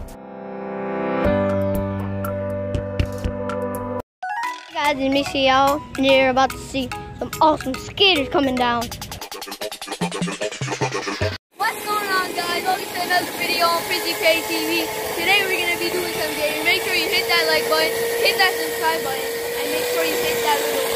Hey guys, it's Mizael, and you're about to see some awesome skaters coming down. What's going on guys? Welcome to another video on Principe TV. Today we're going to be doing some gaming. Make sure you hit that like button, hit that subscribe button, and make sure you hit that little.